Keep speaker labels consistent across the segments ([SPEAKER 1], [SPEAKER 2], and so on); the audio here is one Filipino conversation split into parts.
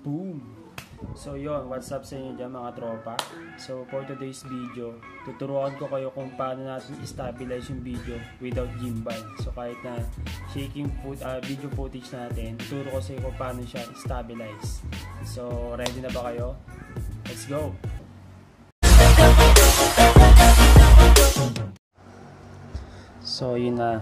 [SPEAKER 1] Boom! So yon, what's up sa inyo dyan mga tropa? So for today's video, tuturuan ko kayo kung paano natin stabilize yung video without gimbal. So kahit na shaking foot, uh, video footage natin, tuturo ko sa inyo kung paano siya stabilize. So ready na ba kayo? Let's go! So yun na,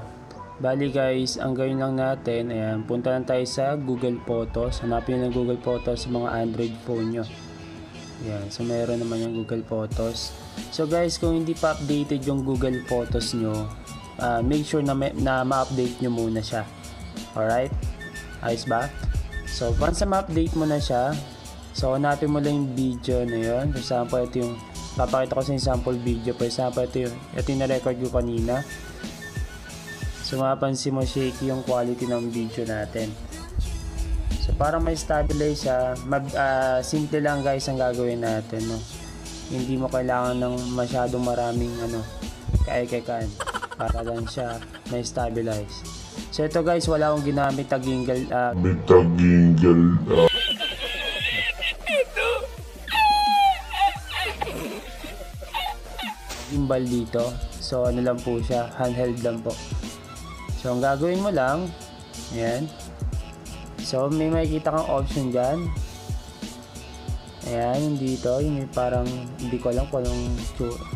[SPEAKER 1] Bali guys, ang gawin lang natin, ayan, punta lang tayo sa Google Photos. Hanapin ng Google Photos sa mga Android phone nyo. Ayan, so meron naman yung Google Photos. So guys, kung hindi pa updated yung Google Photos nyo, uh, make sure na, na ma-update nyo muna siya. Alright? Ayos ba? So, once ma-update mo na siya, so hanapin mo lang yung video na yun. For example, ito yung, papakita ko sa sample video. For example, ito yung, ito yung na-record ko kanina. So mapapansin mo shaky yung quality ng video natin. So para may stabilize siya, mag, uh, simple lang guys ang gagawin natin. No? Hindi mo kailangan ng masyadong maraming ano, kaekekan para lang siya may stabilize. So ito guys, wala akong ginamit na gingle. Uh,
[SPEAKER 2] Bitagingle. Uh.
[SPEAKER 1] gimbal dito. So ano lang po siya, handheld lang po. So, ang gagawin mo lang, ayan. So, may makikita kang option dyan. Ayan, yung dito, yung parang, hindi ko alam kung,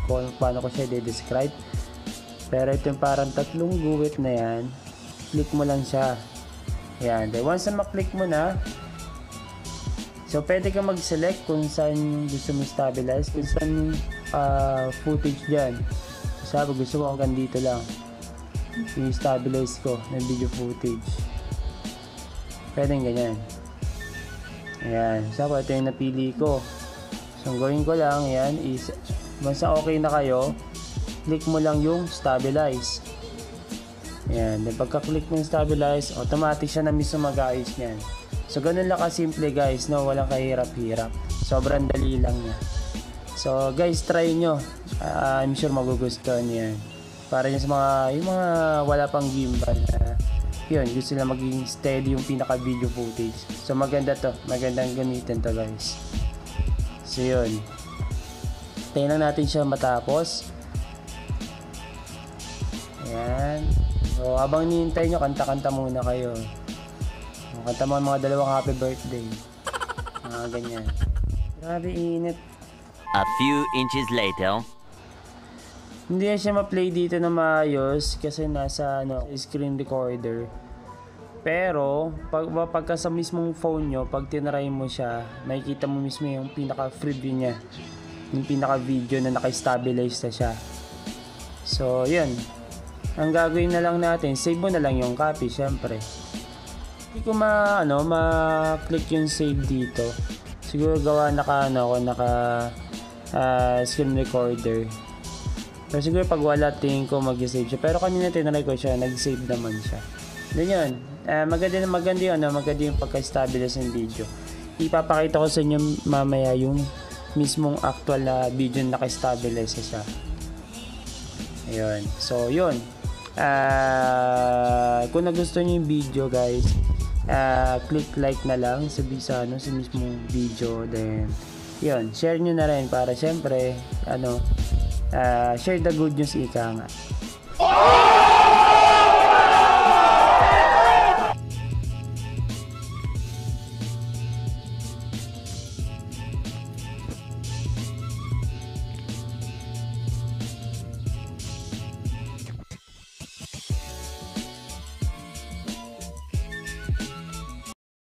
[SPEAKER 1] kung paano ko siya de-describe. Pero ito yung parang tatlong guwit na yan. Click mo lang siya. Ayan, then once na maklik mo na, so pwede ka mag-select kung saan gusto mo stabilize, kung saan uh, footage dyan. Sabi, gusto mo hanggang dito lang i-stabilize ko ng video footage. Pwede ganyan. Ayan. So ito yung napili ko. So ang gawin ko lang ayan is once okay na kayo click mo lang yung stabilize. Ayan. Then pagka click mo yung stabilize automatic siya na mismo mag-ayos nyan so ganun lang kasimple guys no? Walang kahirap-hirap. Sobrang dali lang niya. So guys try nyo. Uh, I'm sure magugustuhan yan para yun sa mga yung mga wala pang gimbal na yun gusto na maging steady yung pinaka video footage. So maganda to. Magandang gamitin to guys. So yun. Tayo natin siya matapos. Ayan. So habang nihintay nyo kanta kanta muna kayo. Kanta mo mga dalawang happy birthday. Mga ganyan. Grabe init.
[SPEAKER 3] A few inches later
[SPEAKER 1] hindi na siya ma-play dito na maayos kasi nasa ano, screen recorder. Pero, pag, pagka sa mismong phone nyo, pag tinry mo siya, makikita mo mismo yung pinaka-preview niya. Yung pinaka-video na naka-stabilize na siya. So, yun. Ang gagawin na lang natin, save mo na lang yung copy, syempre. Hindi ko ma, ano, ma-click yung save dito. Siguro gawa naka, ano, ako, naka uh, screen recorder. Pero siguro pag wala, tingin ko mag-save siya. Pero kanina tinry ko siya, nag-save naman siya. Then yun, uh, maganda na maganda yun, no? maganda yung pagka-stabilize ng video. Ipapakita ko sa inyo mamaya yung mismong actual na video na naka-stabilize siya. Ayun. So, yun. Uh, kung nagustuhan niyo yung video guys, uh, click like na lang sa, sa, ano, sa mismong video. Then, yun. Share nyo na rin para syempre, ano, uh, share the good news ika nga.